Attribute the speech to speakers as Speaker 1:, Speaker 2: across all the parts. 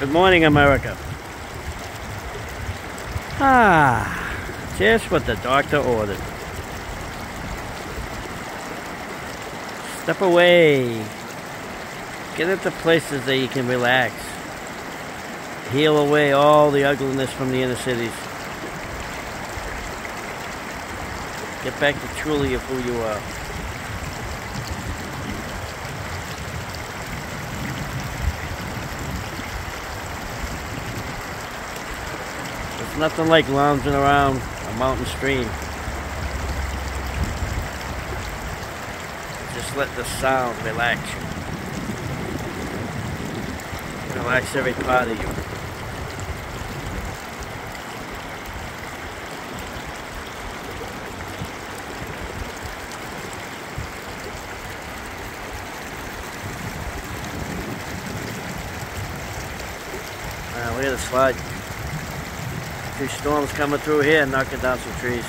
Speaker 1: Good morning, America. Ah, just what the doctor ordered. Step away. Get into places that you can relax. Heal away all the ugliness from the inner cities. Get back to truly of who you are. Nothing like lounging around a mountain stream. Just let the sound relax you. Relax every part of you. Uh, look at the slide. Two storms coming through here, and knocking down some trees.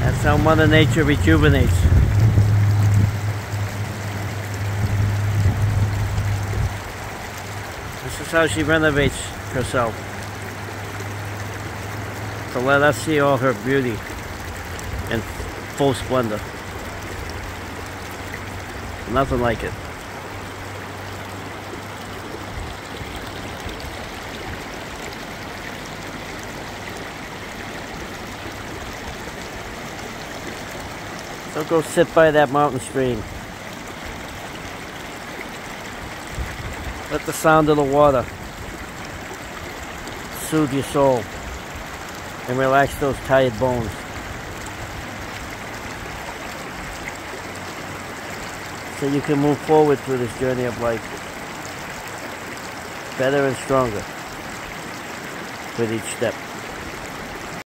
Speaker 1: That's how Mother Nature rejuvenates. This is how she renovates herself. To let us see all her beauty in full splendor. Nothing like it. So go sit by that mountain stream. Let the sound of the water soothe your soul and relax those tired bones. So you can move forward through this journey of life better and stronger with each step.